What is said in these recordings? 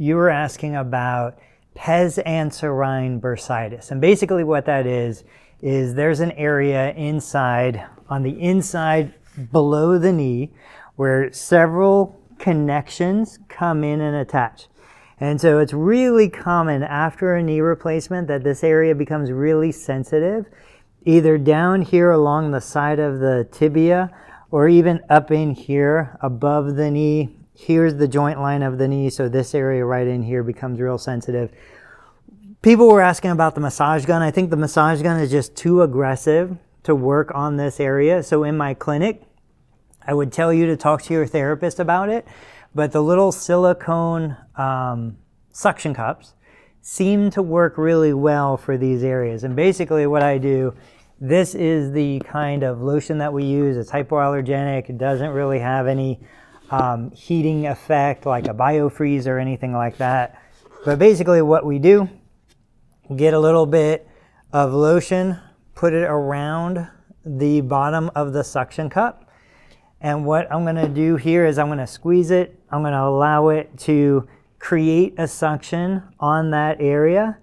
you were asking about pes anserine bursitis. And basically what that is, is there's an area inside, on the inside below the knee, where several connections come in and attach. And so it's really common after a knee replacement that this area becomes really sensitive, either down here along the side of the tibia or even up in here above the knee. Here's the joint line of the knee, so this area right in here becomes real sensitive. People were asking about the massage gun. I think the massage gun is just too aggressive to work on this area. So in my clinic, I would tell you to talk to your therapist about it but the little silicone um, suction cups seem to work really well for these areas. And basically what I do, this is the kind of lotion that we use. It's hypoallergenic. It doesn't really have any um, heating effect like a biofreeze or anything like that. But basically what we do, get a little bit of lotion, put it around the bottom of the suction cup, and what I'm going to do here is I'm going to squeeze it. I'm going to allow it to create a suction on that area.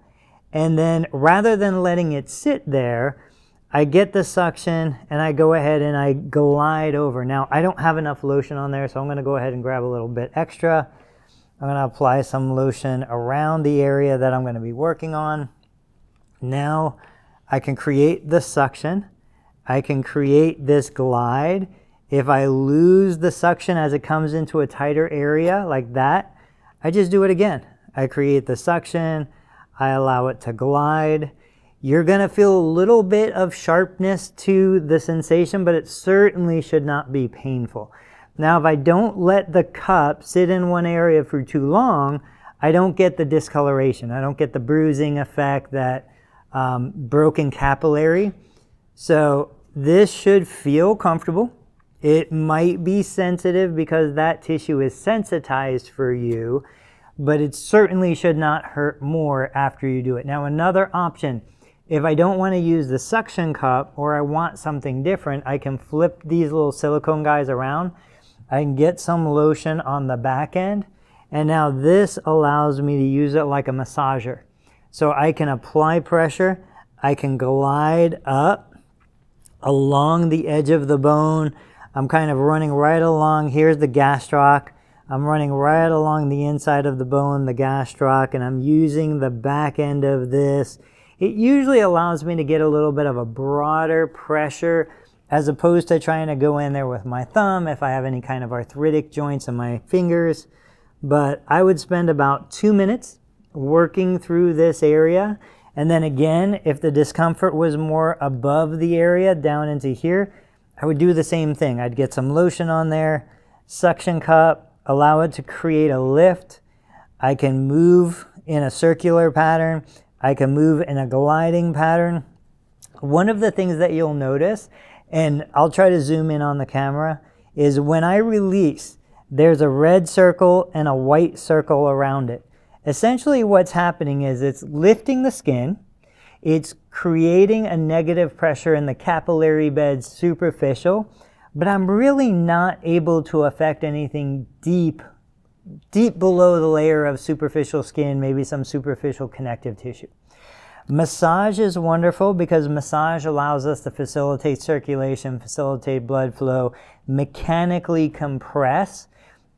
And then rather than letting it sit there, I get the suction and I go ahead and I glide over. Now, I don't have enough lotion on there, so I'm going to go ahead and grab a little bit extra. I'm to apply some lotion around the area that I'm going to be working on. Now, I can create the suction. I can create this glide. If I lose the suction as it comes into a tighter area like that, I just do it again. I create the suction, I allow it to glide. You're going to feel a little bit of sharpness to the sensation, but it certainly should not be painful. Now, if I don't let the cup sit in one area for too long, I don't get the discoloration. I don't get the bruising effect, that um, broken capillary. So this should feel comfortable. It might be sensitive because that tissue is sensitized for you, but it certainly should not hurt more after you do it. Now, another option, if I don't want to use the suction cup or I want something different, I can flip these little silicone guys around. I can get some lotion on the back end. And now this allows me to use it like a massager. So I can apply pressure. I can glide up along the edge of the bone I'm kind of running right along. Here's the gastroc. I'm running right along the inside of the bone, the gastroc, and I'm using the back end of this. It usually allows me to get a little bit of a broader pressure as opposed to trying to go in there with my thumb if I have any kind of arthritic joints in my fingers. But I would spend about two minutes working through this area. And then again, if the discomfort was more above the area down into here, I would do the same thing. I'd get some lotion on there, suction cup, allow it to create a lift. I can move in a circular pattern. I can move in a gliding pattern. One of the things that you'll notice, and I'll try to zoom in on the camera, is when I release, there's a red circle and a white circle around it. Essentially what's happening is it's lifting the skin, it's creating a negative pressure in the capillary bed superficial, but I'm really not able to affect anything deep, deep below the layer of superficial skin, maybe some superficial connective tissue. Massage is wonderful because massage allows us to facilitate circulation, facilitate blood flow, mechanically compress,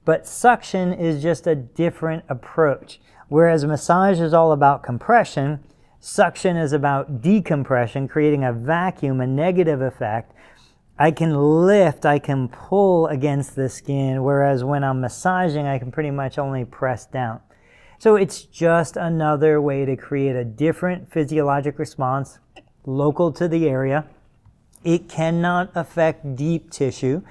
but suction is just a different approach. Whereas massage is all about compression, Suction is about decompression, creating a vacuum, a negative effect. I can lift, I can pull against the skin, whereas when I'm massaging, I can pretty much only press down. So it's just another way to create a different physiologic response local to the area. It cannot affect deep tissue.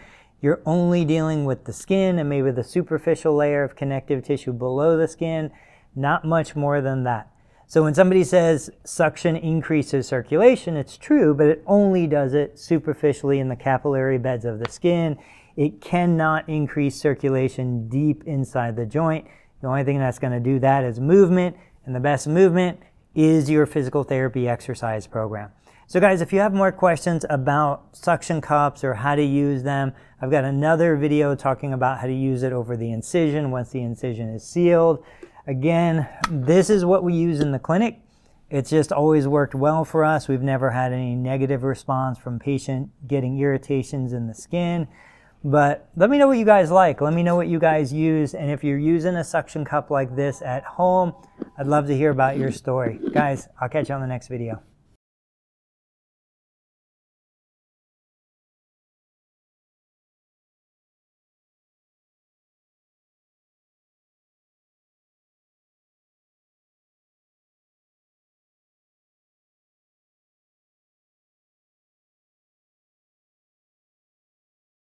You're only dealing with the skin and maybe the superficial layer of connective tissue below the skin, not much more than that. So when somebody says suction increases circulation, it's true, but it only does it superficially in the capillary beds of the skin. It cannot increase circulation deep inside the joint. The only thing that's going to do that is movement, and the best movement is your physical therapy exercise program. So guys, if you have more questions about suction cups or how to use them, I've got another video talking about how to use it over the incision once the incision is sealed. Again, this is what we use in the clinic. It's just always worked well for us. We've never had any negative response from patient getting irritations in the skin. But let me know what you guys like. Let me know what you guys use. And if you're using a suction cup like this at home, I'd love to hear about your story. Guys, I'll catch you on the next video.